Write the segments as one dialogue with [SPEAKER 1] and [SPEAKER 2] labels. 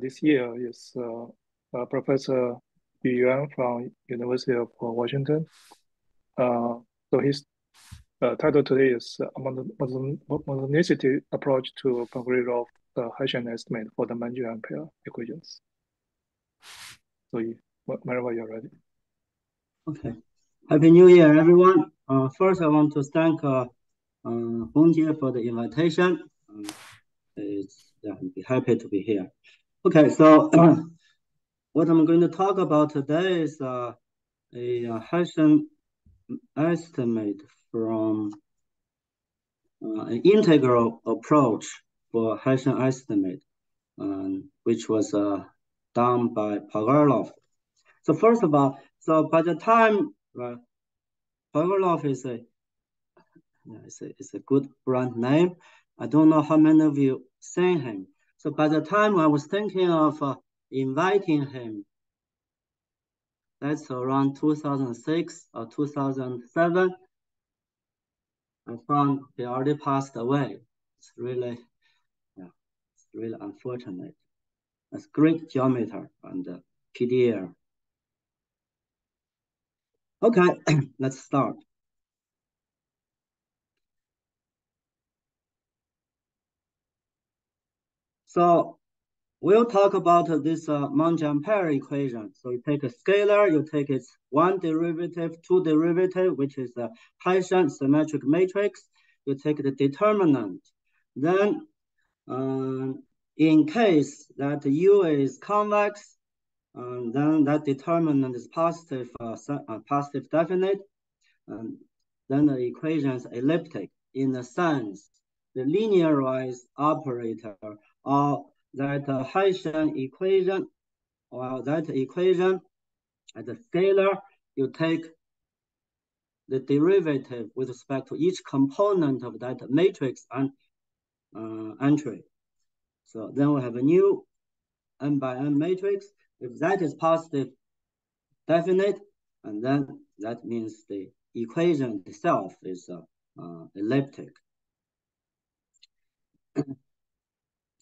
[SPEAKER 1] this year is uh, uh, Professor Yu Yuan from University of Washington. Uh, so his uh, title today is Monotonicity Approach to Pogorelov the Hessian estimate for the Monge-Ampere equations. So whenever you're ready.
[SPEAKER 2] Okay. Happy New Year, everyone. Uh, first, I want to thank uh, uh, for the invitation. Um, it's yeah, I'm happy to be here. Okay, so what I'm going to talk about today is uh, a, a Hessian estimate from uh, an integral approach for Hessian estimate, um, which was uh, done by Pogorelov. So first of all, so by the time right, Pogorelov is a it's a it's a good brand name. I don't know how many of you seen him. So by the time I was thinking of uh, inviting him, that's around 2006 or 2007. I found he already passed away. It's really, yeah, it's really unfortunate. That's great geometer and uh, PDL. Okay, let's start. So we'll talk about this uh, Monge-Ampere equation. So you take a scalar, you take its one derivative, two derivative, which is a Hessian symmetric matrix. You take the determinant. Then uh, in case that U is convex, um, then that determinant is positive, uh, uh, positive definite. And then the equation is elliptic in the sense the linearized operator or that Hessian equation or that equation as a scalar, you take the derivative with respect to each component of that matrix and uh, entry. So then we have a new n by n matrix. If that is positive definite, and then that means the equation itself is uh, uh, elliptic.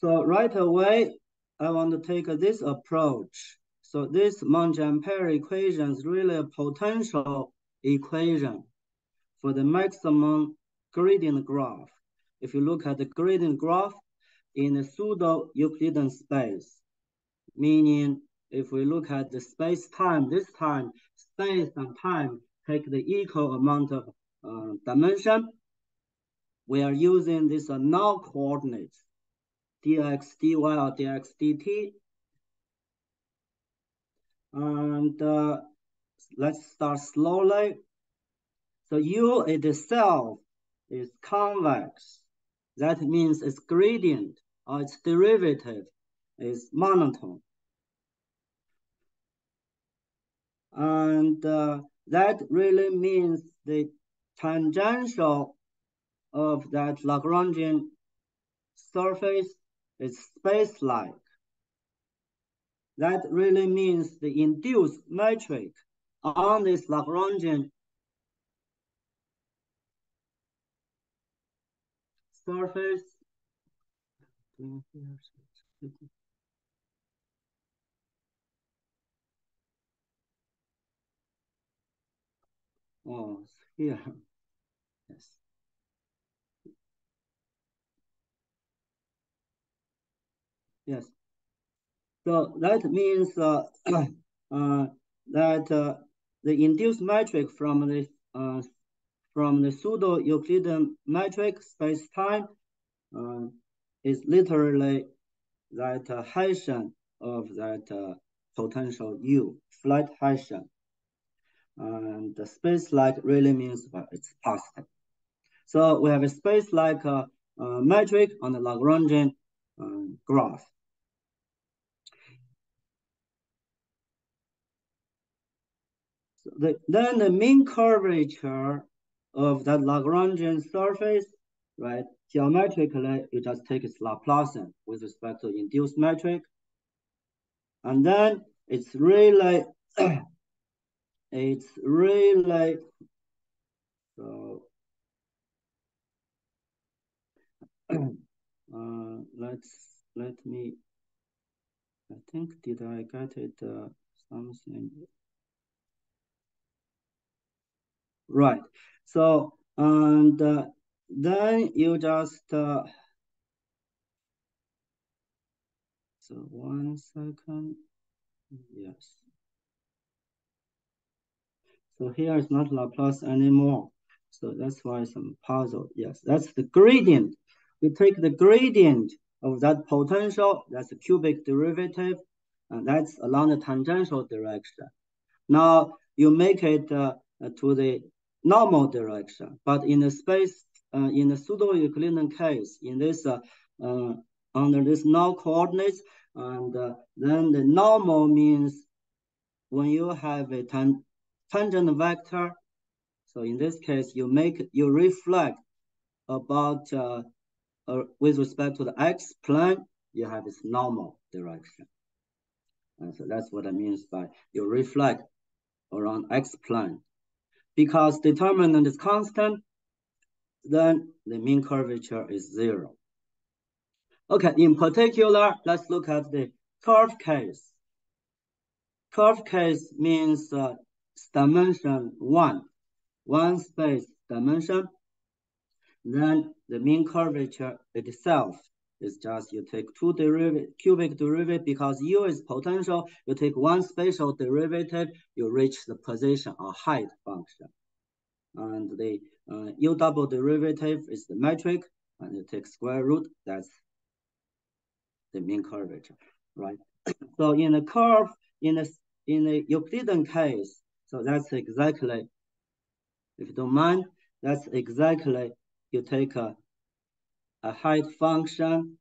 [SPEAKER 2] So right away, I want to take this approach. So this Monge-Ampere equation is really a potential equation for the maximum gradient graph. If you look at the gradient graph in a pseudo-Euclidean space, meaning if we look at the space-time, this time space and time take the equal amount of uh, dimension, we are using this uh, null coordinates dx dy or dx dt. And uh, let's start slowly. So u itself is convex. That means its gradient or its derivative is monotone. And uh, that really means the tangential of that Lagrangian surface is space-like. That really means the induced metric on this Lagrangian surface. Oh, here. Yes. Yes. So that means uh, uh, that uh, the induced metric from the uh, from the pseudo Euclidean metric space-time uh, is literally that uh, Hessian of that potential U, flat Hessian. And the space-like really means well, it's positive. So we have a space-like metric on the Lagrangian graph. The, then the mean curvature of that Lagrangian surface, right? Geometrically, you just take its Laplacian with respect to induced metric. And then it's really, it's really, so, uh, let's, let me I think, did I get it uh, something? Right. So, and uh, then you just, uh, so one second, yes. So here is not Laplace anymore. So that's why some puzzle. Yes, that's the gradient. You take the gradient of that potential, that's the cubic derivative, and that's along the tangential direction. Now you make it uh, to the normal direction, but in the space, uh, in the pseudo-Euclidean case, in this uh, uh under this null coordinates, and uh, then the normal means when you have a tan tangent vector. So in this case, you make you reflect about uh, uh, with respect to the x plane, you have its normal direction. And so that's what it means by you reflect around x plane. Because determinant is constant, then the mean curvature is zero. Okay, in particular, let's look at the curve case. Curve case means uh, dimension one, one space dimension. Then the mean curvature itself is just you take two derivative, cubic derivative because u is potential. You take one spatial derivative, you reach the position or height function. And the uh, u double derivative is the metric, and you take square root, that's the mean curvature, right? so in the curve, in the in the Euclidean case, so that's exactly, if you don't mind, that's exactly you take a, a height function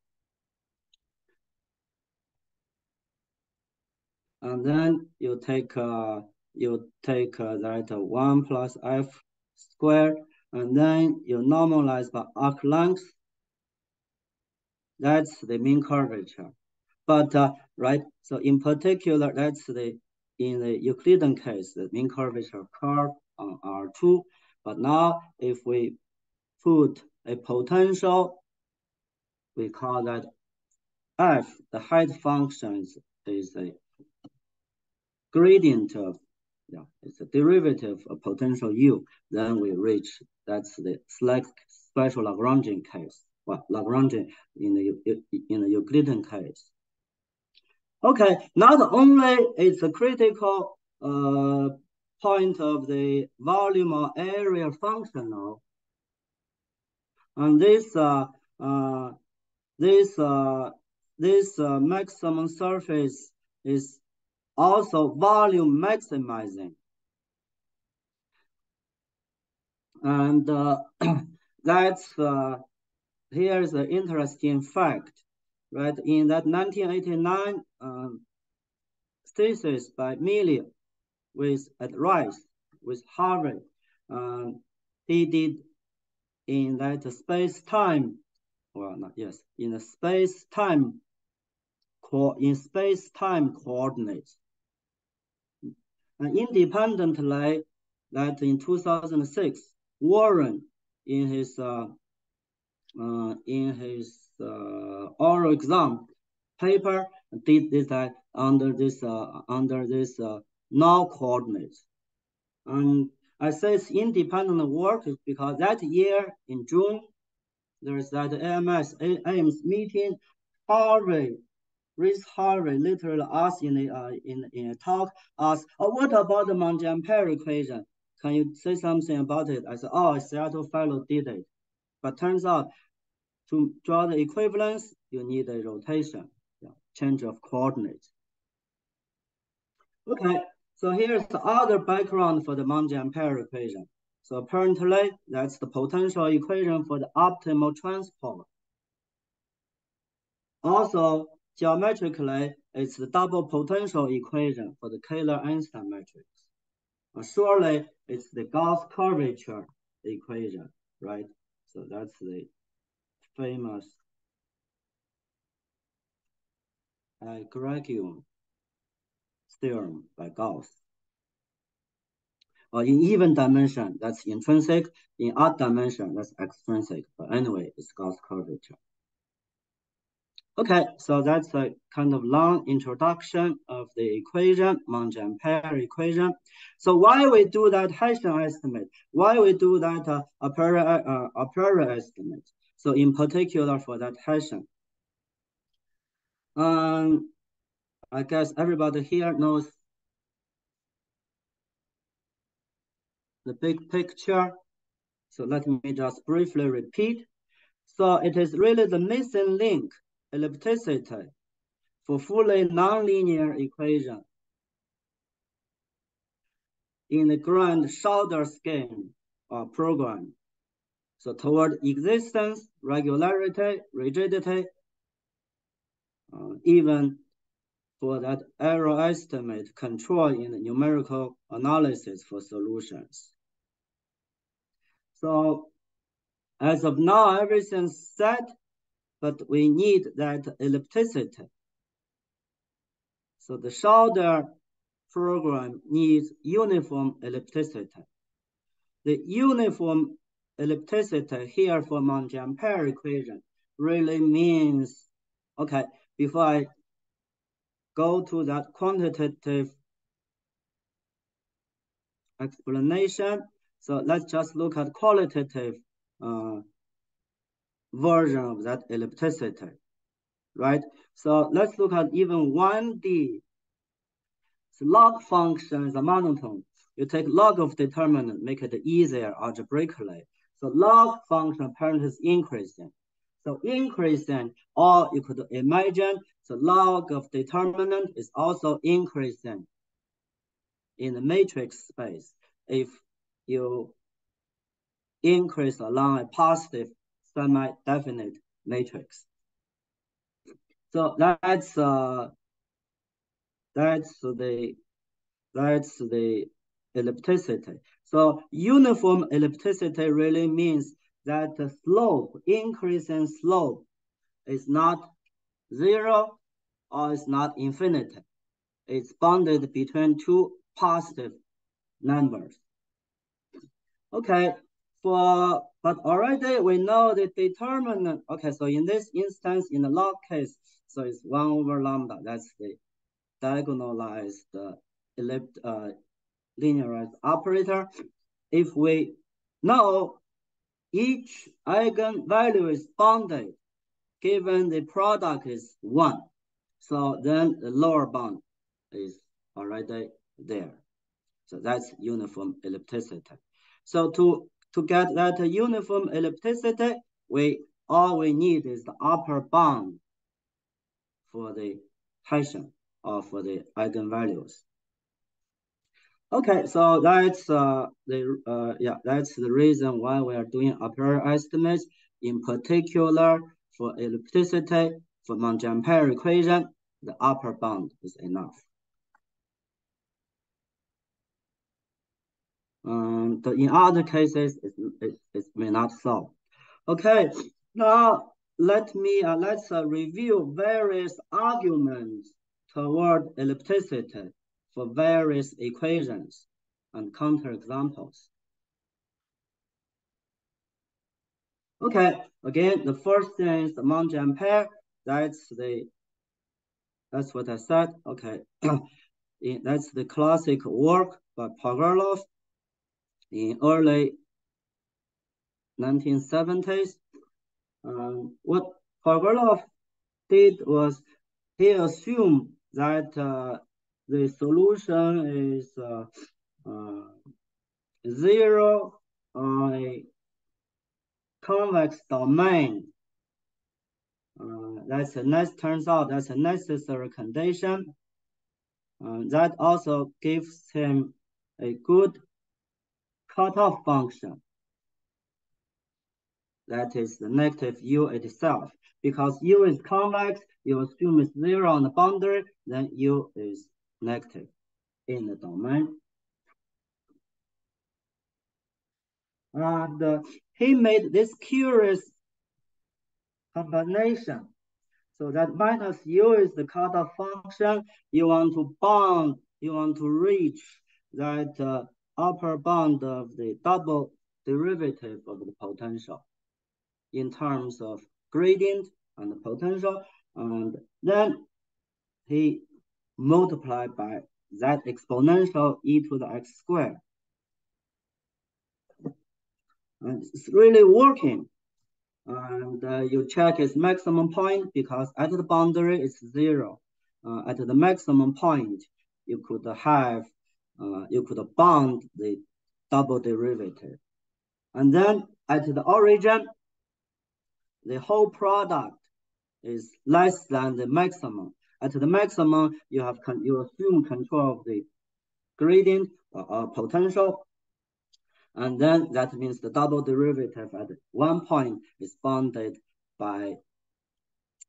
[SPEAKER 2] and then you take uh, you take uh, that one plus f squared and then you normalize by arc length. That's the mean curvature. But uh, right, so in particular, that's the in the Euclidean case, the mean curvature curve on R2. But now if we put a potential, we call that f, the height function is, is a gradient of, yeah, it's a derivative of potential u, then we reach, that's the select special Lagrangian case. Well, Lagrangian in the, in the Euclidean case. Okay, not only it's a critical uh, point of the volume or area functional, and this uh, uh, this uh, this uh, maximum surface is also volume maximizing, and uh, that's uh, here's an interesting fact right? In that 1989 um, thesis by Mealy with at Rice with Harvey, um, he did in that space-time, well, not yes, in the space-time, in space-time coordinates. And independently, that in 2006, Warren, in his uh, uh, in his uh, oral exam paper did this uh, under this uh, under this uh, null coordinates. And I say it's independent work because that year in June, there's that AMS AIMS meeting. Harvey, Reese Harvey literally asked in a uh, in in a talk, asked, oh, "What about the Monge-Ampere equation? Can you say something about it?" I said, "Oh, a Seattle fellow did it," but turns out to draw the equivalence, you need a rotation, yeah, change of coordinates. Okay, so here's the other background for the Monge-Ampere equation. So apparently, that's the potential equation for the optimal transport. Also, geometrically, it's the double potential equation for the Kähler-Einstein matrix. Uh, surely, it's the Gauss curvature equation, right? So that's the famous egregium theorem by Gauss. Or in even dimension, that's intrinsic. In odd dimension, that's extrinsic. But anyway, it's Gauss curvature. Okay, so that's a kind of long introduction of the equation, Monge-Ampere equation. So why we do that Hessian estimate? Why we do that uh, a priori, uh, a estimate? So in particular for that Hessian. Um, I guess everybody here knows the big picture. So let me just briefly repeat. So it is really the missing link ellipticity for fully nonlinear equation in the grand Schauder scheme or program. So toward existence, regularity, rigidity, uh, even for that error estimate control in the numerical analysis for solutions. So as of now, everything's set but we need that ellipticity. So the Schauder program needs uniform ellipticity. The uniform ellipticity here for Monge-Ampere equation really means, okay, before I go to that quantitative explanation, so let's just look at qualitative uh, version of that ellipticity, right? So let's look at even 1D. So log function is a monotone. You take log of determinant, make it easier algebraically. So log function apparently is increasing. So increasing, or you could imagine the log of determinant is also increasing in the matrix space if you increase along a positive semi-definite matrix. So that's uh, that's the that's the ellipticity. So uniform ellipticity really means that the slope, increase in slope, is not zero or it's not infinite. It's bounded between two positive numbers. Okay, for but already we know the determinant. Okay, so in this instance, in the log case, so it's one over lambda. That's the diagonalized uh, ellipt uh, linearized operator. If we know each eigenvalue is bounded, given the product is one, so then the lower bound is already there. So that's uniform ellipticity. So to to get that uniform ellipticity, we all we need is the upper bound for the Hessian or for the eigenvalues. Okay, so that's uh, the uh, yeah that's the reason why we are doing upper estimates in particular for ellipticity for Monge-Ampere equation. The upper bound is enough. Um, the, in other cases, it, it, it may not solve. Okay, now let me uh, let's uh, review various arguments toward ellipticity for various equations and counterexamples. Okay, again, the first thing is the Monge-Ampere. That's the that's what I said. Okay, that's the classic work by Pogorelov in early 1970s. Um, what Pogorelov did was he assumed that uh, the solution is uh, uh, zero on a convex domain. Uh, that's a nice, turns out that's a necessary condition. Uh, that also gives him a good cutoff function. That is the negative u itself. Because u is convex, you assume it's zero on the boundary, then u is negative in the domain. And uh, he made this curious combination. So that minus u is the cutoff function. You want to bound, you want to reach that uh, upper bound of the double derivative of the potential in terms of gradient and potential. And then he multiplied by that exponential e to the x squared. And it's really working. And uh, you check its maximum point because at the boundary it's zero. Uh, at the maximum point, you could have, uh, you could bound the double derivative. And then at the origin, the whole product is less than the maximum. At the maximum, you have you assume control of the gradient or, or potential, and then that means the double derivative at one point is bounded by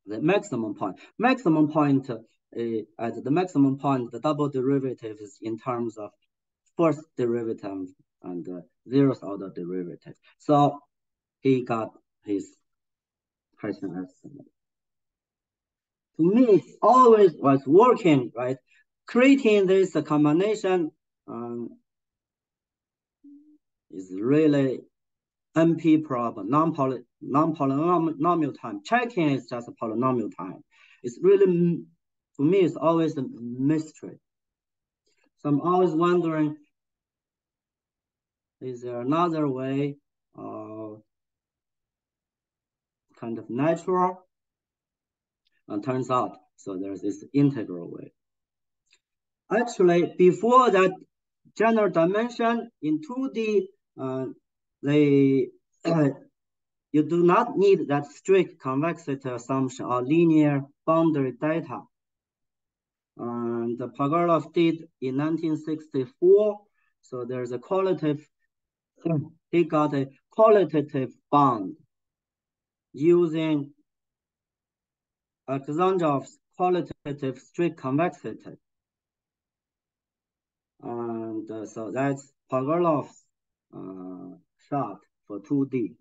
[SPEAKER 2] the maximum point. Maximum point uh, at the maximum point, the double derivative is in terms of first derivative and uh, zeroth order derivative. So he got his Hessian estimate to me, it always was working, right? Creating this combination um, is really NP problem, non-poly, non-polynomial time. Checking is just a polynomial time. It's really, for me, it's always a mystery. So I'm always wondering, is there another way, uh, kind of natural and turns out, so there's this integral way. Actually, before that general dimension in 2D, uh, they you do not need that strict convexity assumption or linear boundary data. And Pogorelov did in 1964. So there's a qualitative, he got a qualitative bound using Alexandrov's qualitative strict convexity. And uh, so that's Pogorelov's uh, shot for 2D.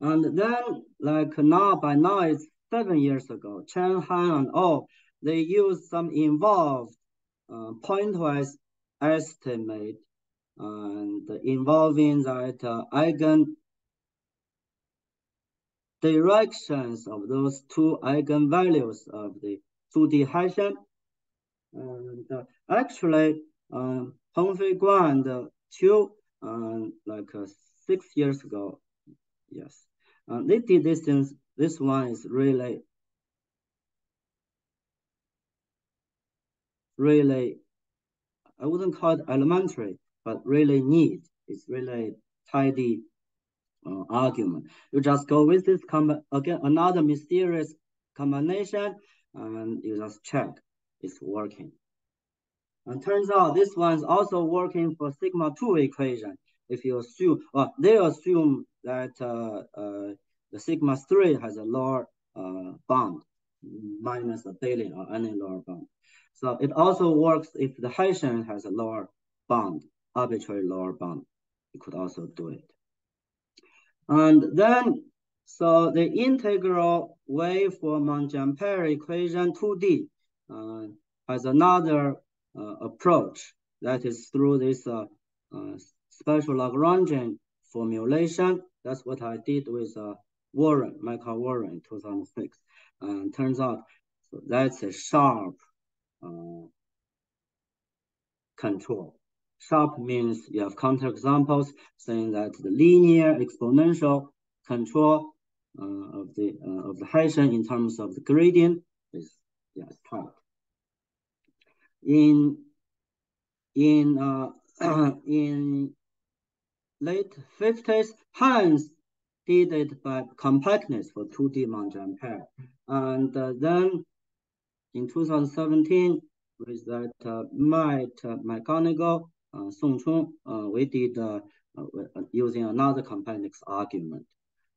[SPEAKER 2] And then, like now, by now it's seven years ago, Chen, Han, and Ou, they use some involved uh, pointwise estimate and involving that uh, eigen directions of those two eigenvalues of the 2D Hessian. And uh, actually, um, Pengfei Guan and Qiu, uh, like uh, six years ago, yes, uh, they did this. This one is really, really, I wouldn't call it elementary, but really neat. It's really tidy uh, argument. You just go with this again, another mysterious combination, and you just check it's working. And turns out this one's also working for sigma 2 equation. If you assume, well, they assume that uh, uh, the sigma 3 has a lower uh, bound, minus a billion or any lower bound. So it also works if the Hessian has a lower bound, arbitrary lower bound. You could also do it. And then, so the integral way for Monge-Ampere equation 2D uh, has another uh, approach that is through this uh, uh special Lagrangian formulation. That's what I did with uh, Warren, Michael Warren in 2006. And turns out that's a sharp uh, control. Sharp means you have counterexamples saying that the linear exponential control uh, of the uh, of the Hessian in terms of the gradient is yes tight. In in uh, in late 50s, Heinz did it by compactness for 2D Monge-Ampere. And uh, then in 2017, with that uh, Matt uh, McGonagle uh, Song uh, we did uh, using another complex argument,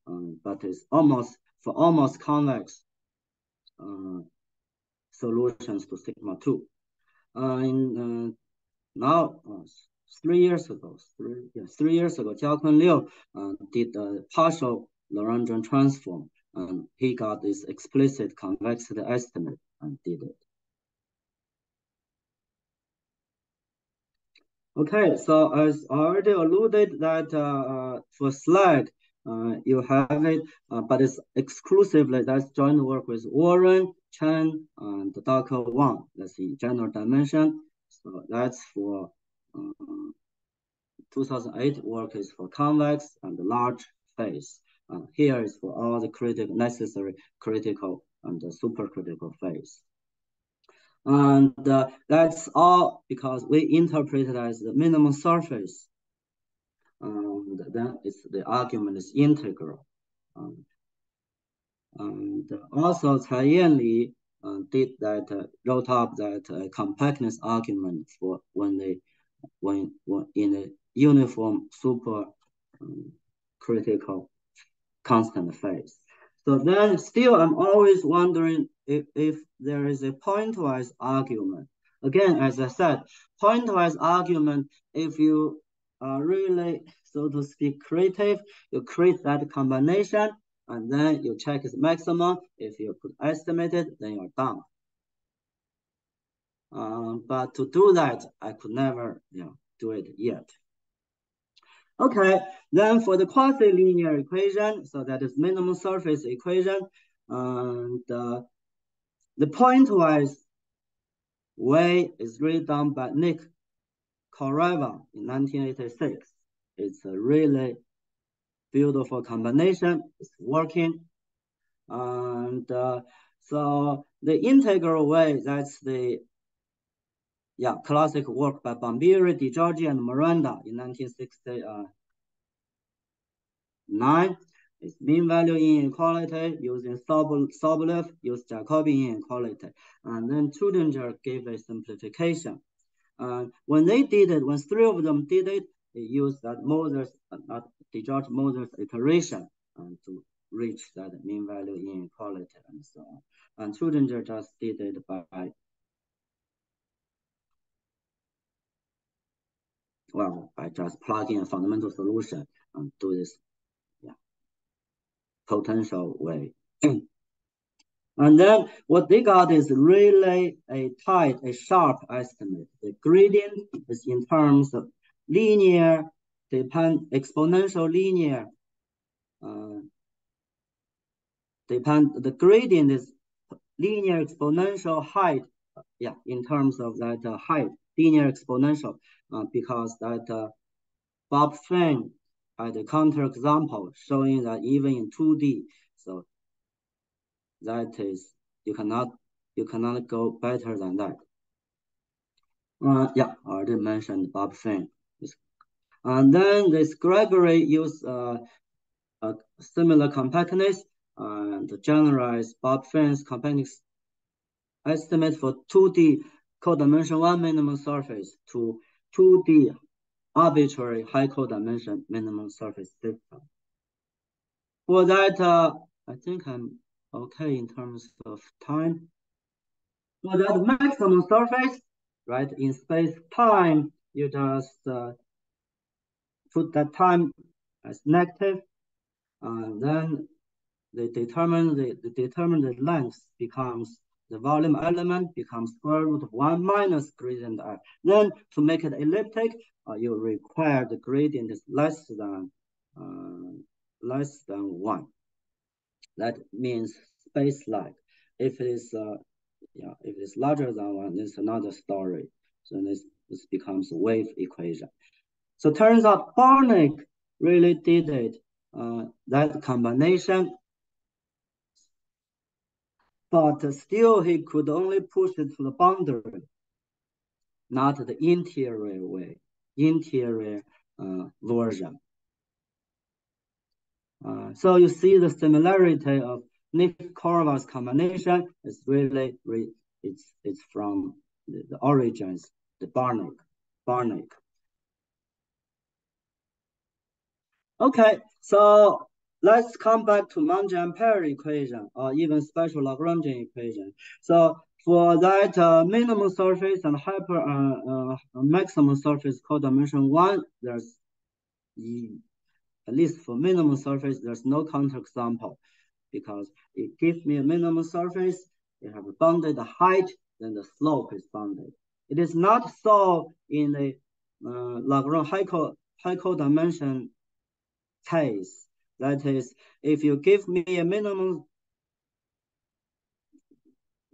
[SPEAKER 2] um, but it's almost for almost convex solutions to sigma two. in now three years ago, three, yeah, three years ago, Jiakun Liu uh, did a partial Lagrangian transform, and he got this explicit convexity estimate and did it. Okay, so as already alluded that uh, for slide, uh, you have it, uh, but it's exclusively that's joint work with Warren, Chen, and Dr. Wang. That's the general dimension. So that's for uh, 2008 work is for convex and large phase. Uh, here is for all the critical necessary critical and the supercritical phase. And uh, that's all because we interpret it as the minimum surface. And then it's the argument is integral. Um, and also Cai uh, did that, uh, wrote up that uh, compactness argument for when they, when, when in a uniform super um, critical constant phase. So then still I'm always wondering if, if there is a pointwise argument. Again, as I said, pointwise argument, if you are really, so to speak, creative, you create that combination and then you check its maximum. If you could estimate it, then you're done. Um, but to do that, I could never you know, do it yet. Okay, then for the quasi-linear equation, so that is minimum surface equation, and uh, the pointwise way is really done by Nick Korevaar in 1986. It's a really beautiful combination. It's working. And uh, so the integral way, that's the yeah, classic work by Bombieri, De Giorgi, and Miranda in 1969. It's mean value inequality using Sobolev, use Jacobian inequality. And then Trudinger gave a simplification. Uh, when they did it, when three of them did it, they used that Moser, uh, not De Giorgi Moser iteration to reach that mean value inequality and so on. And Trudinger just did it by well, by just plugging a fundamental solution and do this yeah, potential way. and then what they got is really a tight, a sharp estimate. The gradient is in terms of linear, depend exponential linear. Uh, depend the gradient is linear exponential height. Yeah, in terms of that uh, height, linear exponential uh, because that uh, Bob Finn had a counterexample showing that even in 2D, so that is you cannot you cannot go better than that. Uh, yeah, I already mentioned Bob Finn. And then this Gregori used uh, a similar compactness and generalized Bob Finn's compactness estimate for 2D codimension one minimum surface to 2D arbitrary high codimension minimum surface system. For that, uh, I think I'm okay in terms of time. For that maximum surface, right, in space time, you just uh, put that time as negative, and then they determine the, the determine the length becomes the volume element becomes square root of 1 minus gradient i. Then to make it elliptic, uh, you require the gradient is less than uh, less than 1. That means space-like. If it is uh, yeah, if it's larger than 1, it's another story. So this, this becomes wave equation. So turns out Bartnik really did it. Uh, that combination but still he could only push it to the boundary, not the interior way, interior uh, version. Uh, so you see the similarity of Nick Korevaar's combination is really, it's, it's from the, the origins, the Bartnik, Bartnik. Okay, so Let's come back to Monge-Ampere equation or even special Lagrangian equation. So for that uh, minimum surface and hyper uh, uh, maximum surface codimension one, there's at least for minimum surface, there's no counterexample because it gives me a minimum surface, you have a bounded height, then the slope is bounded. It is not so in the uh, Lagrange high, co high codimension case That is, if you give me a minimum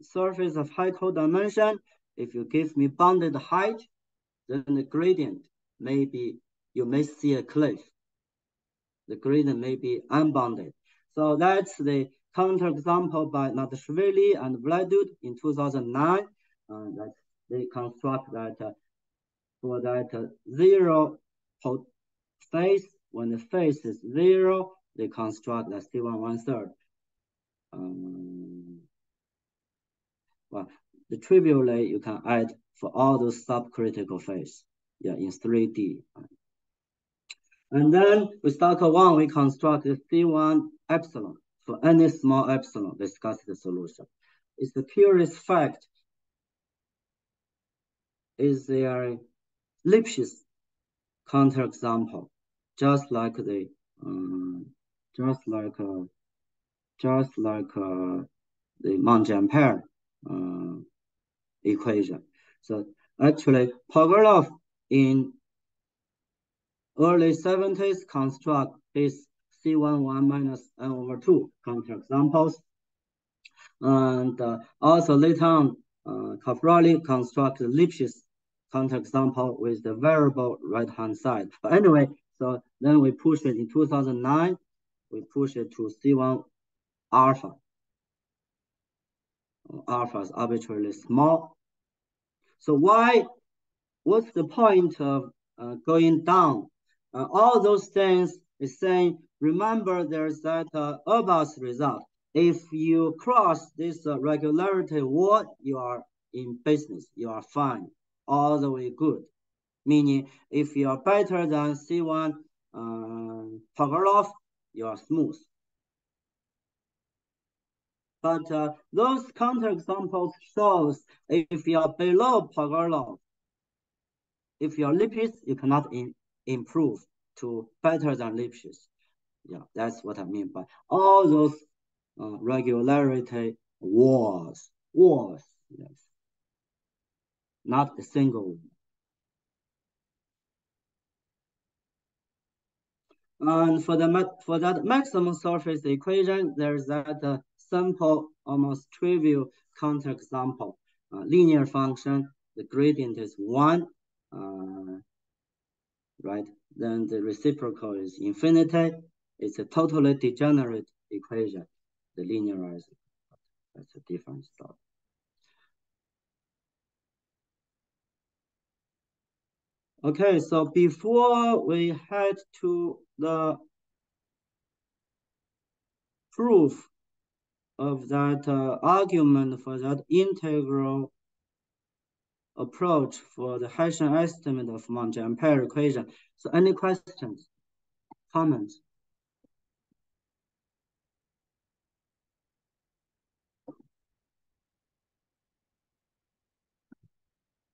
[SPEAKER 2] surface of high codimension, if you give me bounded height, then the gradient may be, you may see a cliff. The gradient may be unbounded. So that's the counterexample by Nadirashvili and Vladut in 2009. Uh, that they construct that uh, for that uh, zero phase, when the phase is zero, they construct the C1 one third. Um, well, the trivially you can add for all those subcritical phase, yeah, in 3D. And then with Stocker 1, we construct the C1 epsilon. For any small epsilon, discuss the solution. It's a curious fact is their Lipschitz counterexample, just like the um, just like uh, just like uh, the Monge-Ampere uh, equation. So actually, Pogorelov in early 70s construct his C11 minus n over 2 counterexamples. And uh, also later on, uh, Caffarelli construct Lipschitz counterexample with the variable right-hand side. But anyway, so then we pushed it in 2009, we push it to C1 alpha. Alpha is arbitrarily small. So why, what's the point of uh, going down? Uh, all those things is saying, remember there's that uh, result. If you cross this uh, regularity wall, you are in business, you are fine all the way good. Meaning, if you are better than C1 uh, Pogorelov, you are smooth. But uh, those counterexamples shows if you are below Pogorelov, if your Lipschitz, you cannot in, improve to better than Lipschitz. Yeah, that's what I mean by all those uh, regularity walls, walls, yes not a single one. And for the for that maximum surface equation, there's that uh, simple, almost trivial counterexample. Uh, linear function, the gradient is one, uh, right? Then the reciprocal is infinity. It's a totally degenerate equation, the linearized. That's a different story. Okay, so before we head to the proof of that uh, argument for that integral approach for the Hessian estimate of Monge-Ampere equation. So any questions, comments?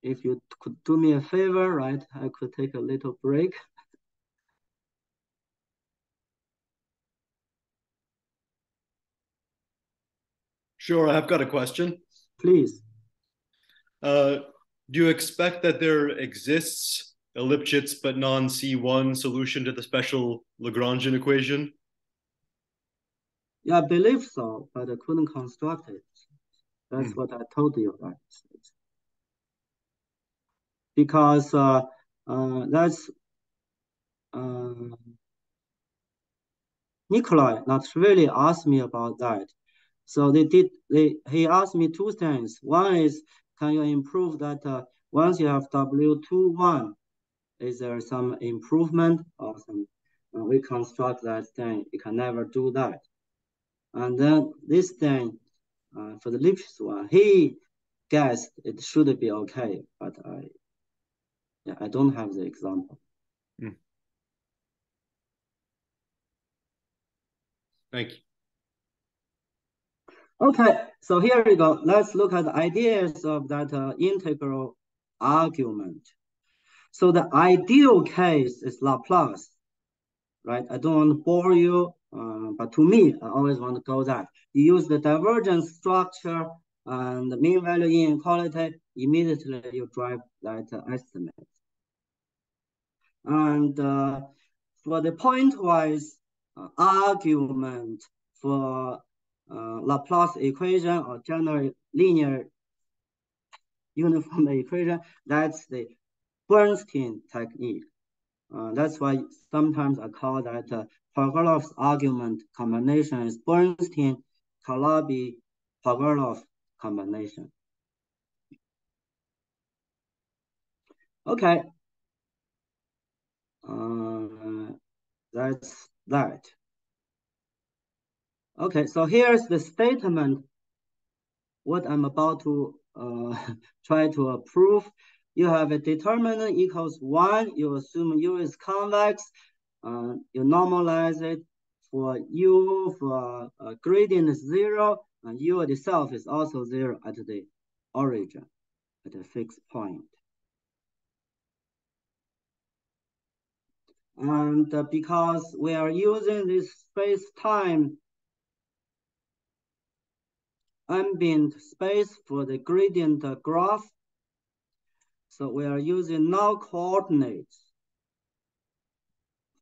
[SPEAKER 2] If you could do me a favor, right, I could take a little break.
[SPEAKER 3] Sure, I've got a question.
[SPEAKER 2] Please.
[SPEAKER 3] Uh, do you expect that there exists a Lipschitz but non-C1 solution to the special Lagrangian equation?
[SPEAKER 2] Yeah, I believe so, but I couldn't construct it. That's hmm. what I told you, right? Because uh, uh, that's uh, Nikolai not really asked me about that. So they did. They he asked me two things. One is, can you improve that uh, once you have W two one, is there some improvement or some? Uh, we construct that thing. You can never do that. And then this thing, uh, for the Lipschitz one, he guessed it should be okay, but I yeah, I don't have the example. Mm.
[SPEAKER 3] Thank you.
[SPEAKER 2] Okay, so here we go. Let's look at the ideas of that uh, integral argument. So the ideal case is Laplace, right? I don't want to bore you, uh, but to me, I always want to go that. You use the divergence structure and the mean value inequality, immediately you drive that uh, estimate. And uh, for the pointwise uh, argument for uh, Laplace equation or general linear uniform equation. That's the Bernstein technique. Uh, that's why sometimes I call that uh, Pogorelov argument combination is Bernstein-Calabi-Pogorelov combination. Okay. Uh, that's that. Okay, so here's the statement, what I'm about to uh, try to prove. You have a determinant equals one, you assume U is convex, uh, you normalize it for U for uh, gradient is zero, and U itself is also zero at the origin, at a fixed point. And because we are using this space-time ambient space for the gradient graph, so we are using null coordinates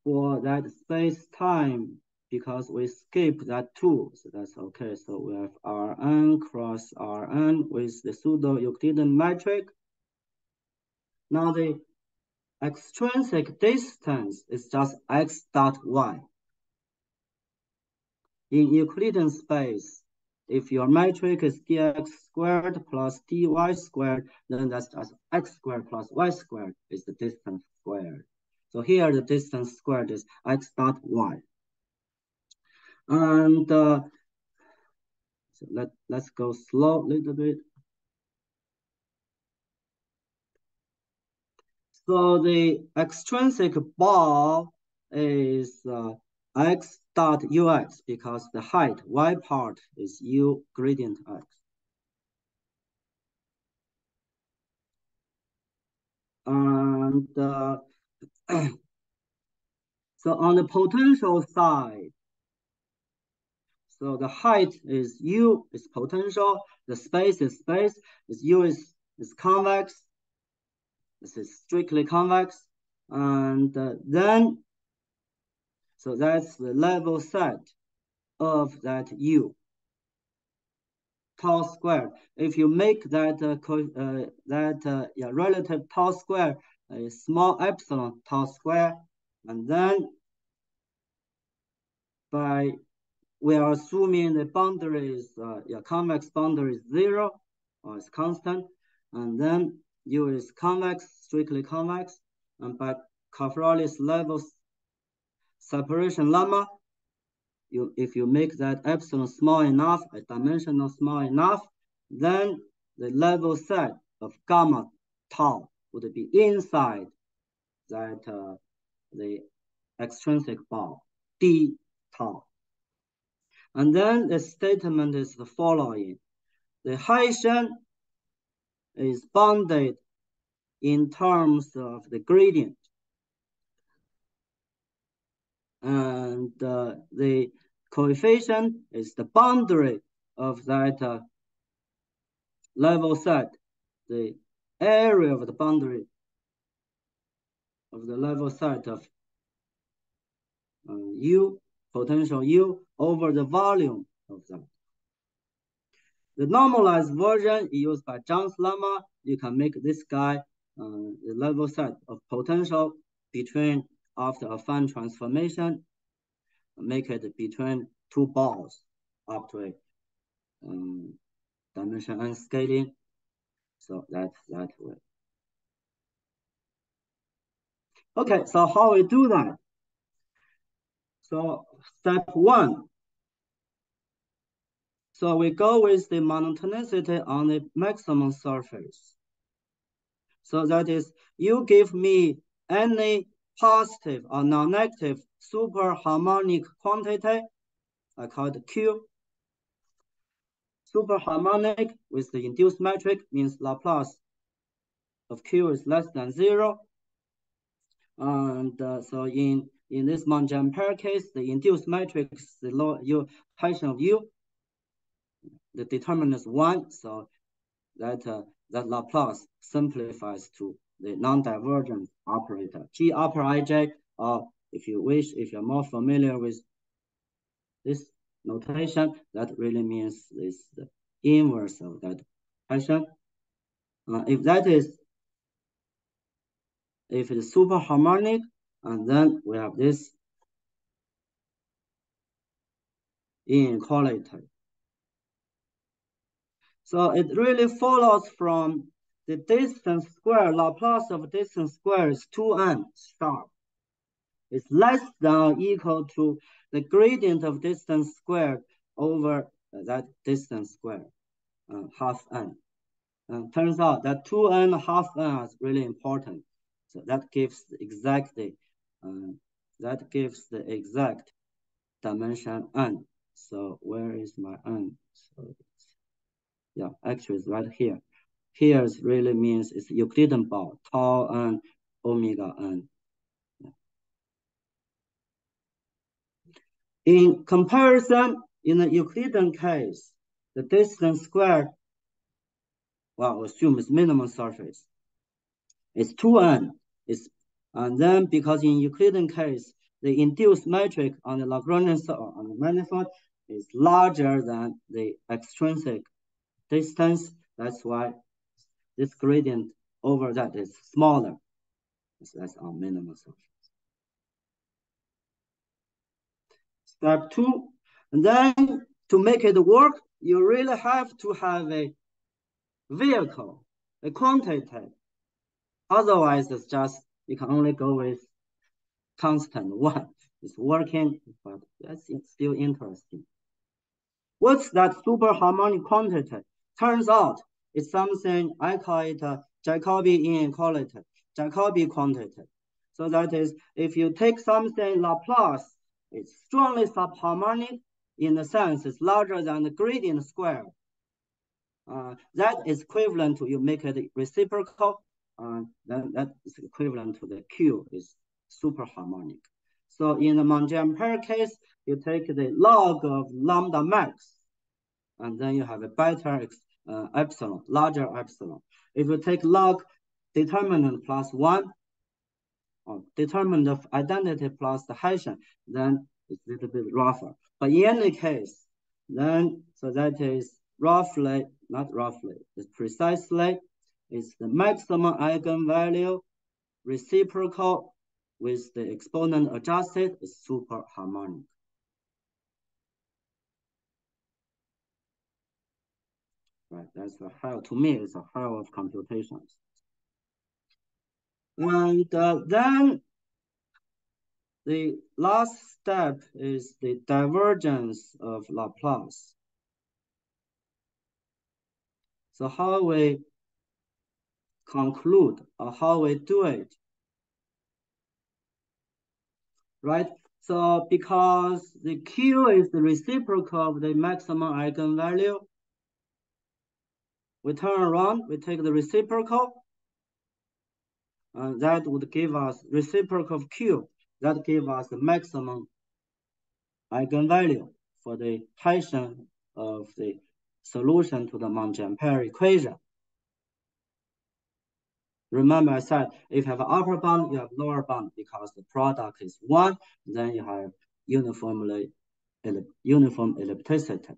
[SPEAKER 2] for that space-time because we skip that two, so that's okay. So we have Rn cross Rn with the pseudo-Euclidean metric. Now the extrinsic distance is just x dot y. In Euclidean space, if your metric is dx squared plus dy squared, then that's just x squared plus y squared is the distance squared. So here the distance squared is x dot y. And uh, so let, let's go slow a little bit. So the extrinsic ball is uh, x dot ux because the height y part is u gradient x. And uh, so on the potential side, so the height is u is potential, the space is space, is u is, is convex, this is strictly convex. And uh, then, so that's the level set of that U, tau squared. If you make that uh, uh, that uh, yeah, relative tau square a small epsilon tau square, and then by we are assuming the boundary is uh, yeah, convex boundary is zero or is constant, and then U is convex, strictly convex, and by Caffarelli's level separation lemma, you, if you make that epsilon small enough, a dimensional small enough, then the level set of gamma tau would be inside that uh, the extrinsic ball, d tau. And then the statement is the following. The Hessian is bounded in terms of the gradient. And uh, the coefficient is the boundary of that uh, level set, the area of the boundary of the level set of uh, U, potential U, over the volume of that. The normalized version used by John's lemma, you can make this guy uh, the level set of potential between after affine transformation, make it between two balls up to a um, dimension n scaling. So that's that way. Okay, so how we do that? So step one, so we go with the monotonicity on the maximum surface. So that is, you give me any positive or non-negative superharmonic quantity, I call it Q. Superharmonic with the induced metric means Laplace of Q is less than zero. And uh, so in, in this Monge-Ampere case, the induced matrix, the low U Hessian of U the determinant is one, so that uh, that Laplace simplifies to the non-divergent operator G upper ij, or if you wish, if you're more familiar with this notation, that really means this the inverse of that Hessian. Uh, if that is, if it's super harmonic, and then we have this inequality. So it really follows from the distance square, Laplace of distance square is 2n star. It's less than or equal to the gradient of distance squared over that distance square, uh, half n. And turns out that 2n half n is really important. So that gives exactly, uh, that gives the exact dimension n. So where is my n? So yeah, actually it's right here. Here really means it's Euclidean ball, tau n, omega n. In comparison, in the Euclidean case, the distance squared, well, assume it's minimum surface. It's 2n. It's, and then because in Euclidean case, the induced metric on the Lagrangian on the manifold is larger than the extrinsic distance. That's why this gradient over that is smaller. So that's our minimum solution. Step two, and then to make it work, you really have to have a vehicle, a quantity. Otherwise, it's just, you can only go with constant one. It's working, but that's still interesting. What's that superharmonic quantity? Turns out it's something, I call it a Jacobi inequality, Jacobi quantity. So that is, if you take something Laplace, it's strongly subharmonic in the sense it's larger than the gradient square. Uh, that is equivalent to, you make it reciprocal, uh, then that is equivalent to the Q is superharmonic. So in the Monge-Ampere case, you take the log of lambda max, and then you have a better uh, epsilon, larger epsilon. If you take log determinant plus one, or determinant of identity plus the Hessian, then it's a little bit rougher. But in any case, then, so that is roughly, not roughly, it's precisely, it's the maximum eigenvalue reciprocal with the exponent adjusted is super harmonic. Right? That's a hell, to me, it's a hell of computations. And uh, then the last step is the divergence of Laplace. So how we conclude or how we do it, right? So because the Q is the reciprocal of the maximum eigenvalue, we turn around, we take the reciprocal, and that would give us reciprocal of Q. That give us the maximum eigenvalue for the Hessian of the solution to the Monge-Ampere equation. Remember I said, if you have upper bound, you have lower bound because the product is one, then you have uniformly uniform ellipticity.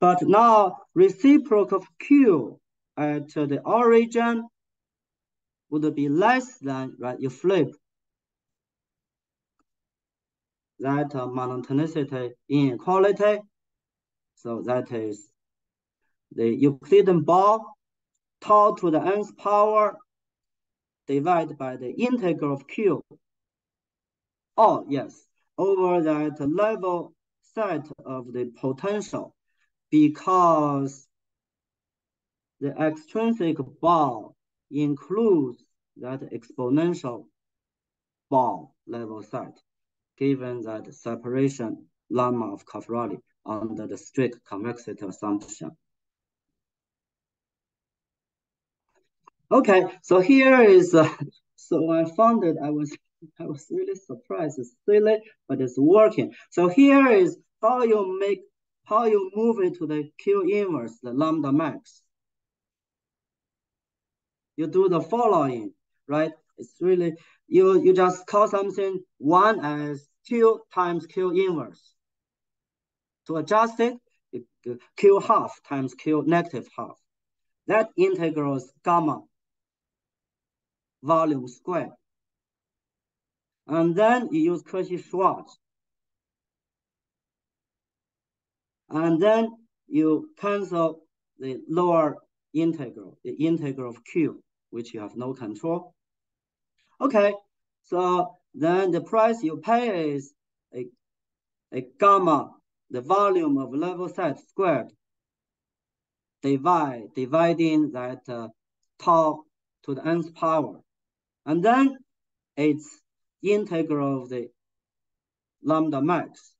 [SPEAKER 2] But now reciprocal of Q at the origin would be less than, right? You flip that uh, monotonicity inequality. So that is the Euclidean ball tau to the nth power divided by the integral of Q. Oh, yes, over that level set of the potential because the extrinsic ball includes that exponential ball level set, given that separation lemma of Caffarelli under the strict convexity assumption. Okay, so here is, uh, so I found it, I was, I was really surprised. It's silly, but it's working. So here is how you make how you move it to the Q inverse, the lambda max. You do the following, right? It's really, you, you just call something one as Q times Q inverse. To adjust it, q half times q negative half. That integral is gamma volume square. And then you use Cauchy-Schwarz. And then you cancel the lower integral, the integral of q, which you have no control. Okay, so then the price you pay is a, a gamma, the volume of level set squared, divide, dividing that uh, tau to the nth power. And then it's integral of the lambda max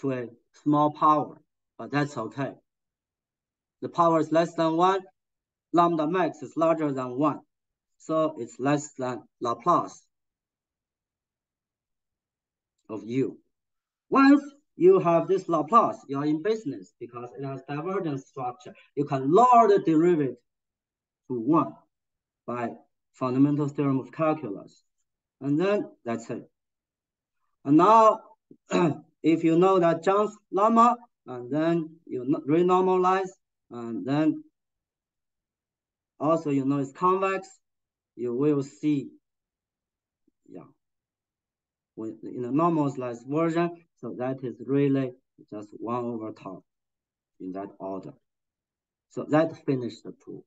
[SPEAKER 2] to a small power, but that's okay. The power is less than one, lambda max is larger than one. So it's less than Laplace of u. Once you have this Laplace, you're in business because it has divergence structure. You can lower the derivative to one by fundamental theorem of calculus. And then that's it. And now, if you know that John's lemma, and then you renormalize, and then also you know it's convex, you will see, yeah, when in a normalized version, so that is really just one over tau in that order. So that finished the proof.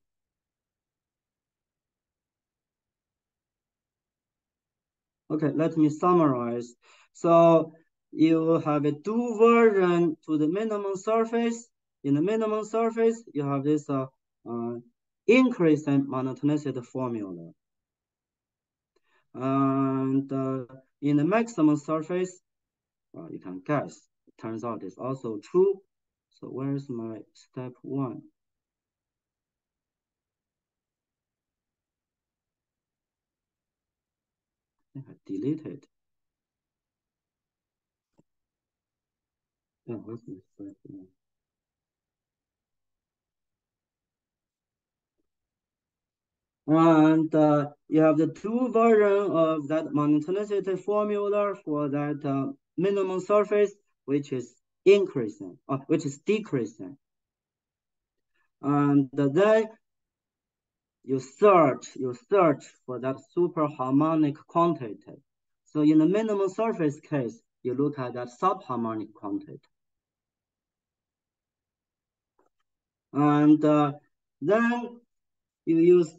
[SPEAKER 2] Okay, let me summarize. So you have a two version to the minimum surface. In the minimum surface, you have this uh, uh, increase in monotonicity formula. And uh, in the maximum surface, you can guess. It turns out it's also true. So where's my step one? I deleted. Yeah, where's step? And uh, you have the two version of that monotonicity formula for that uh, minimum surface, which is increasing, uh, which is decreasing. And then you search, you search for that super harmonic quantity. So in the minimum surface case, you look at that subharmonic quantity. And uh, then you use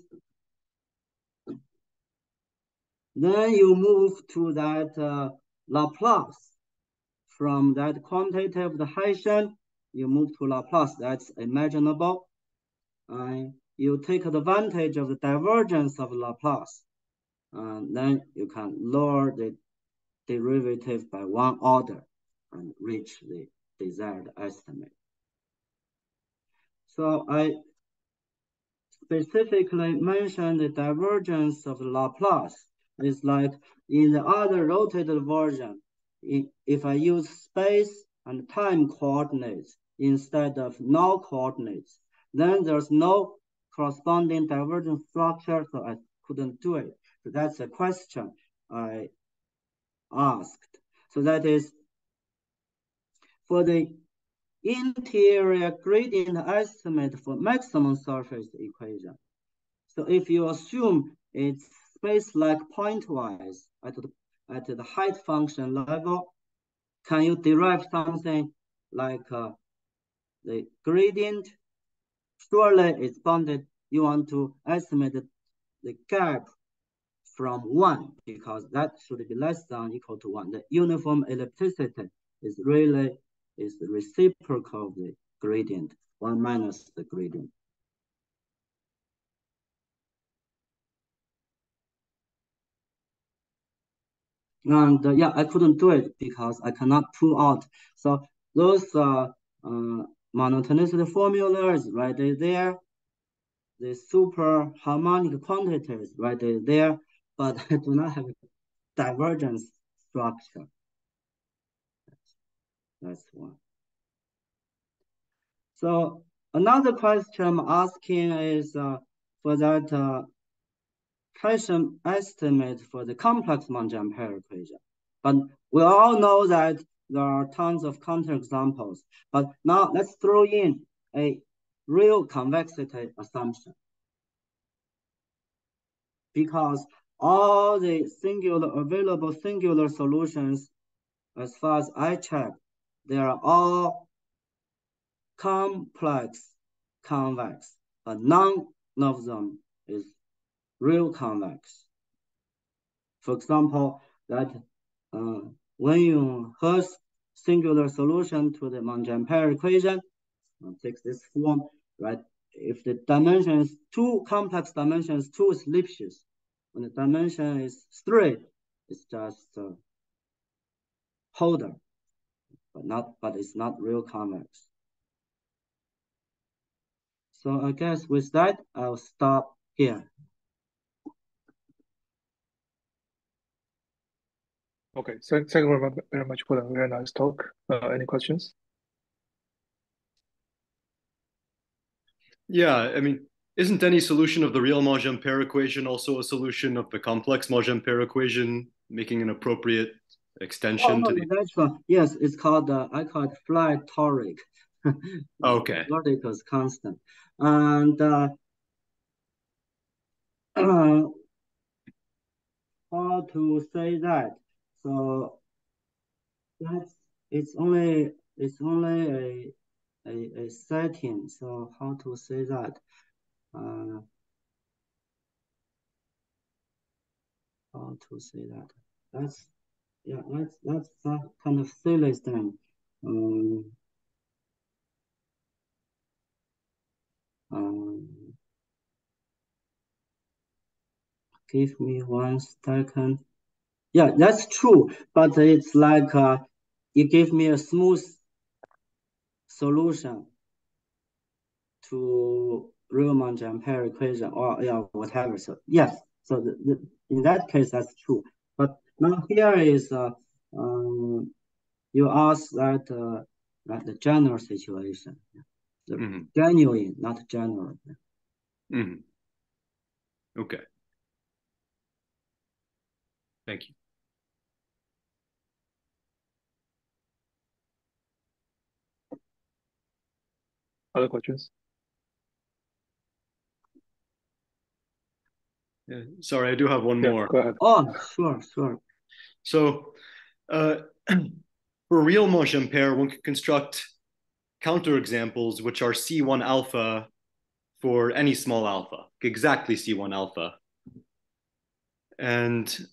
[SPEAKER 2] Then you move to that uh, Laplace. From that quantitative the Hessian, you move to Laplace. That's imaginable. And you take advantage of the divergence of Laplace. And then you can lower the derivative by one order and reach the desired estimate. So I specifically mentioned the divergence of Laplace it's like in the other rotated version, if I use space and time coordinates instead of null coordinates, then there's no corresponding divergence structure, so I couldn't do it. So that's a question I asked. So that is for the interior gradient estimate for maximum surface equation. So if you assume it's space like pointwise at the, at the height function level, can you derive something like uh, the gradient? Surely it's bounded. You want to estimate the, the gap from one because that should be less than equal to one. The uniform ellipticity is really is the reciprocal of the gradient, one minus the gradient. And uh, yeah, I couldn't do it because I cannot pull out. So those uh, uh, monotonicity formulas right there, the super harmonic quantities right there, but I do not have a divergence structure. That's one. So another question I'm asking is uh, for that uh, estimate for the complex Monge-Ampere equation. But we all know that there are tons of counterexamples. But now let's throw in a real convexity assumption. Because all the singular available singular solutions, as far as I check, they are all complex convex, but none of them is real convex. For example, that uh, when you have singular solution to the Monge-Ampere equation, uh, takes this form, right? If the dimension is two, complex dimensions two is Lipschitz. When the dimension is three, it's just uh, Hölder, but not, but it's not real convex. So I guess with that, I'll stop here.
[SPEAKER 1] Okay, so thank you very much for the very nice talk. Uh, any questions?
[SPEAKER 3] Yeah, I mean, isn't any solution of the real Monge-Ampere equation also a solution of the complex Monge-Ampere equation, making an appropriate extension
[SPEAKER 2] oh, no,
[SPEAKER 3] to the...
[SPEAKER 2] That's right. Yes, it's called, uh, I call it flat toric.
[SPEAKER 3] okay.
[SPEAKER 2] Vertical is constant. And uh, uh, how to say that? So that's it's only it's only a a, a setting. So how to say that? Uh, how to say that? That's yeah, that's that's that kind of silly thing. Um, um, give me one second. Yeah, that's true, but it's like uh, you give me a smooth solution to Riemann-Ampere equation or yeah, whatever. So yes, so the, the, in that case, that's true. But now here is uh, um, you ask that uh, that the general situation, the mm -hmm. genuine, not general.
[SPEAKER 3] Mm -hmm. Okay. Thank you.
[SPEAKER 1] Other questions?
[SPEAKER 3] Yeah, sorry, I do have one
[SPEAKER 1] yeah,
[SPEAKER 3] more.
[SPEAKER 1] Go ahead.
[SPEAKER 2] Oh, sure, sure.
[SPEAKER 3] So, uh, for real Monge-Ampere, one can construct counterexamples which are C1 alpha for any small alpha, exactly C1 alpha. And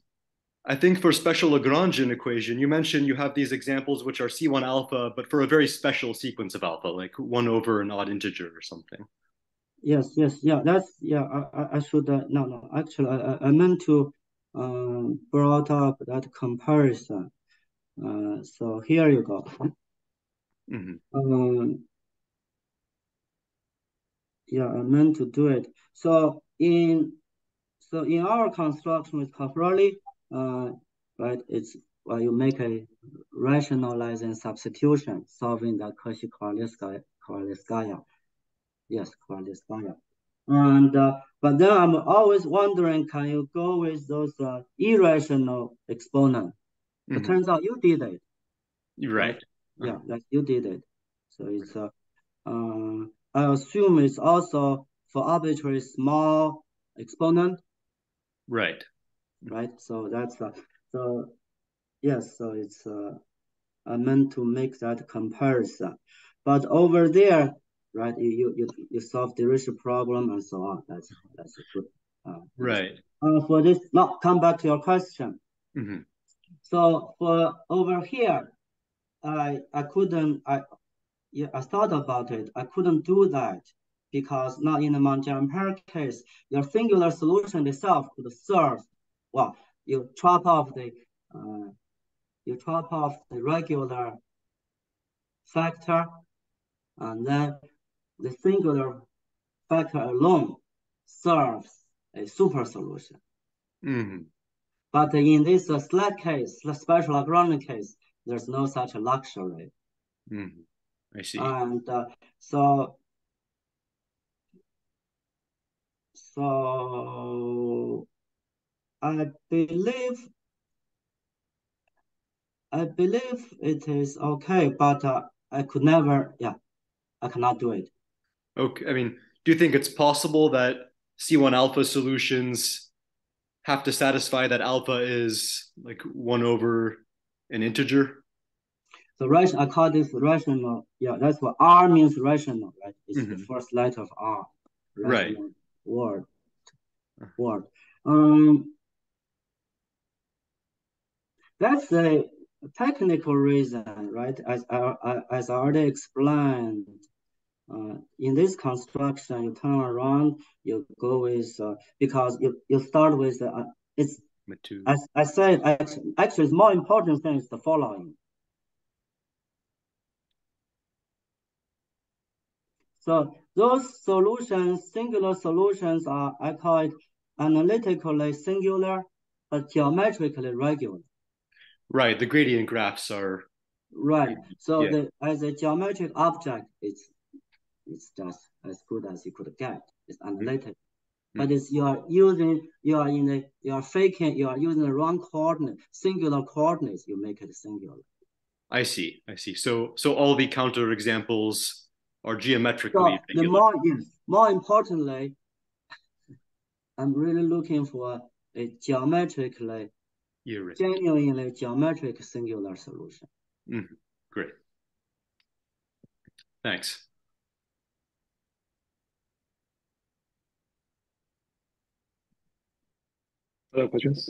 [SPEAKER 3] I think for special Lagrangian equation, you mentioned you have these examples which are C1 alpha, but for a very special sequence of alpha, like one over an odd integer or something.
[SPEAKER 2] Yes, yes, yeah, that's, yeah, I, I should, uh, no, no, actually, I, I meant to um, brought up that comparison. Uh, so here you go.
[SPEAKER 3] Mm -hmm.
[SPEAKER 2] um, yeah, I meant to do it. So in, so in our construction with Caffarelli, uh, right? It's well, you make a rationalizing substitution, solving the Cauchy-Kovalevskaya. Yes, Kovalevskaya. And uh, but then I'm always wondering, can you go with those uh, irrational exponent? Mm -hmm. It turns out you did it.
[SPEAKER 3] Right. right?
[SPEAKER 2] Yeah, uh -huh. like you did it. So it's uh, uh, I assume it's also for arbitrary small exponent.
[SPEAKER 3] Right
[SPEAKER 2] right? So that's uh, so yes, so it's uh, I meant to make that comparison. But over there, right, you you you you solve the ratio problem and so on. That's that's a good. Uh,
[SPEAKER 3] right.
[SPEAKER 2] Uh, for this, now come back to your question.
[SPEAKER 3] Mm -hmm.
[SPEAKER 2] So for over here, I I couldn't I yeah I thought about it. I couldn't do that because not in the Monge-Ampere case, your singular solution itself could serve well, you chop off the uh, you chop off the regular factor, and then the singular factor alone serves a super solution.
[SPEAKER 3] Mm -hmm.
[SPEAKER 2] But in this uh, SLag case, the special Lagrangian case, there's no such luxury.
[SPEAKER 3] Mm -hmm. I see.
[SPEAKER 2] And uh, so, so I believe I believe it is okay, but uh, I could never, yeah, I cannot do it.
[SPEAKER 3] Okay, I mean, do you think it's possible that C1 alpha solutions have to satisfy that alpha is like one over an integer?
[SPEAKER 2] So ration, I call this rational. Yeah, that's what R means rational, right? It's mm -hmm. the mm-hmm. first letter of R.
[SPEAKER 3] Right.
[SPEAKER 2] Word. Word. Um, that's a technical reason, right? As I, as I already explained, uh, in this construction, you turn around, you go with, uh, because you, you start with, uh, it's, as I said, actually, actually, the more important thing is the following. So those solutions, singular solutions are, I call it analytically singular, but geometrically regular.
[SPEAKER 3] Right, the gradient graphs are.
[SPEAKER 2] Right, so yeah. the, as a geometric object, it's it's just as good as you could get. It's mm-hmm. analytic. Mm -hmm. But it's you are using, you are in the, you are faking, you are using the wrong coordinate, singular coordinates, you make it singular.
[SPEAKER 3] I see, I see. So, so all the counter examples are geometrically.
[SPEAKER 2] So the more, yes, more importantly, I'm really looking for a geometrically, genuinely geometric singular solution.
[SPEAKER 3] Mm -hmm. Great. Thanks.
[SPEAKER 1] Other questions?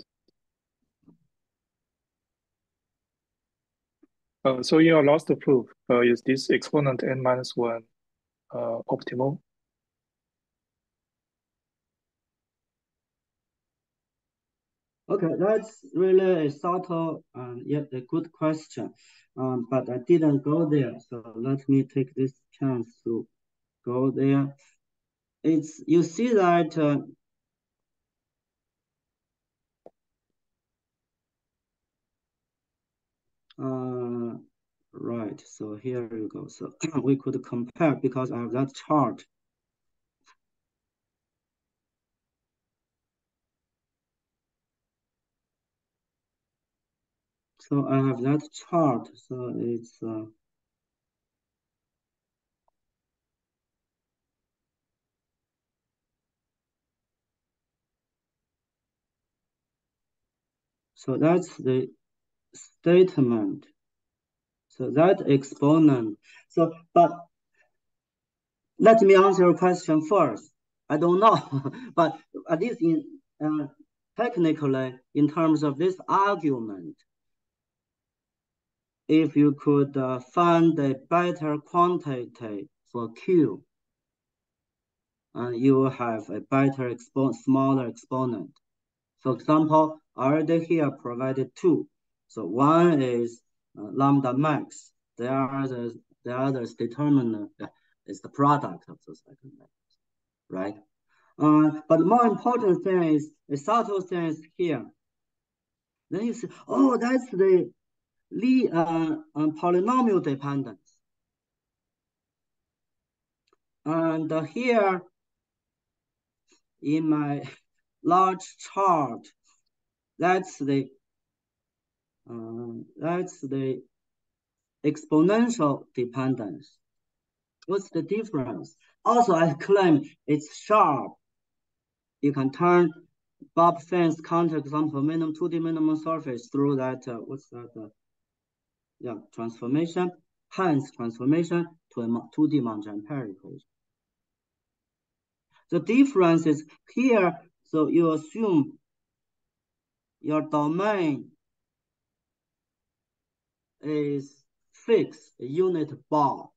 [SPEAKER 1] Uh, so in your last proof, uh, is this exponent n minus one uh, optimal?
[SPEAKER 2] Okay, that's really a subtle and yet a good question, um, but I didn't go there. So let me take this chance to go there. It's you see that uh, Uh, right, so here you go. So we could compare because I have that chart. So I have that chart. So it's uh, so that's the statement. So that exponent. So, but let me answer your question first. I don't know, but at least in uh, technically, in terms of this argument, if you could uh, find a better quantity for Q, uh, you will have a better expo smaller exponent. For example, already here provided two. So one is uh, lambda max. The other, the other is determinant uh, is the product of the second eigenvectors, right? Uh, but more important thing is the subtle thing is here. Then you say, oh, that's the Lie, uh, uh, polynomial dependence. And uh, here in my large chart, that's the uh, that's the exponential dependence. What's the difference? Also, I claim it's sharp. You can turn Bob Finn's counterexample minimum 2D minimum surface through that, uh, what's that? Uh, yeah, transformation, Heinz transformation to a 2D Monge-Ampere equation. The difference is here, so you assume your domain is fixed unit bar.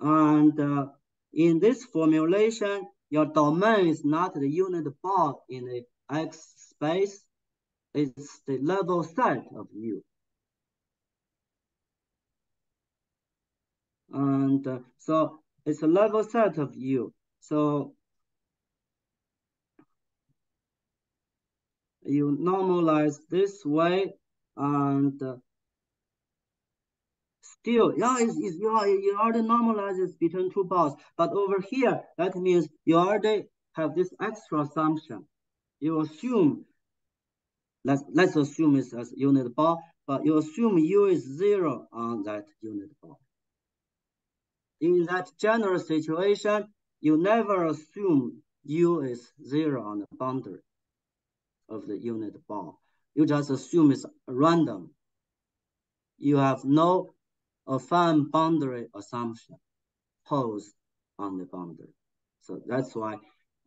[SPEAKER 2] And uh, in this formulation, your domain is not the unit bar in the X space, it's the level set of U. And uh, so it's a level set of U. So you normalize this way and still, yeah, it's, it's, yeah, you already normalizes between two bars. But over here, that means you already have this extra assumption. You assume let's let's assume it's as unit ball, but you assume u is zero on that unit ball. In that general situation, you never assume u is zero on the boundary of the unit ball. You just assume it's random. You have no affine boundary assumption posed on the boundary. So that's why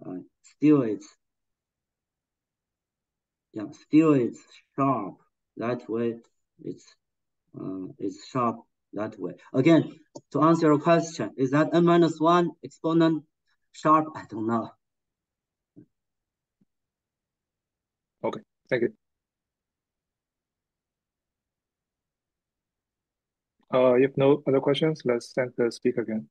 [SPEAKER 2] uh, still it's yeah, still it's sharp that way. It's uh, it's sharp that way. Again, to answer your question, is that n minus one exponent sharp? I don't know.
[SPEAKER 1] Okay, thank you. Uh, if no other questions, let's thank the speaker again.